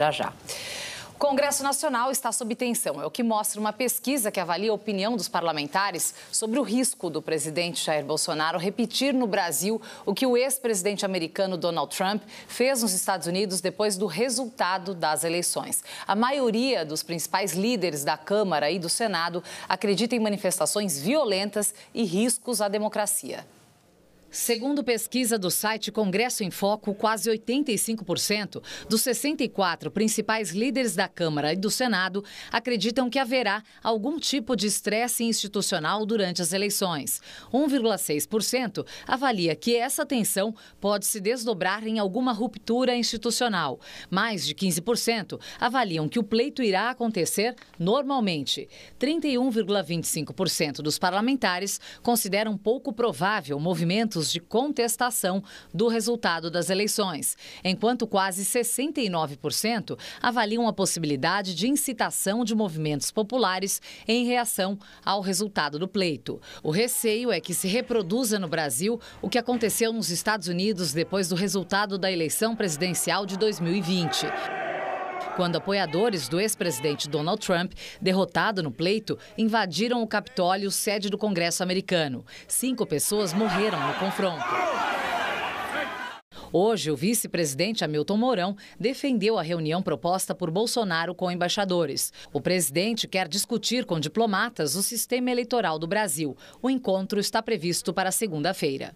Já já. O Congresso Nacional está sob tensão. É o que mostra uma pesquisa que avalia a opinião dos parlamentares sobre o risco do presidente Jair Bolsonaro repetir no Brasil o que o ex-presidente americano Donald Trump fez nos Estados Unidos depois do resultado das eleições. A maioria dos principais líderes da Câmara e do Senado acredita em manifestações violentas e riscos à democracia. Segundo pesquisa do site Congresso em Foco, quase 85% dos 64 principais líderes da Câmara e do Senado acreditam que haverá algum tipo de estresse institucional durante as eleições. 1,6% avalia que essa tensão pode se desdobrar em alguma ruptura institucional. Mais de 15% avaliam que o pleito irá acontecer normalmente. 31,25% dos parlamentares consideram pouco provável movimentos de contestação do resultado das eleições, enquanto quase 69% avaliam a possibilidade de incitação de movimentos populares em reação ao resultado do pleito. O receio é que se reproduza no Brasil o que aconteceu nos Estados Unidos depois do resultado da eleição presidencial de 2020 quando apoiadores do ex-presidente Donald Trump, derrotado no pleito, invadiram o Capitólio, sede do Congresso americano. Cinco pessoas morreram no confronto. Hoje, o vice-presidente Hamilton Mourão defendeu a reunião proposta por Bolsonaro com embaixadores. O presidente quer discutir com diplomatas o sistema eleitoral do Brasil. O encontro está previsto para segunda-feira.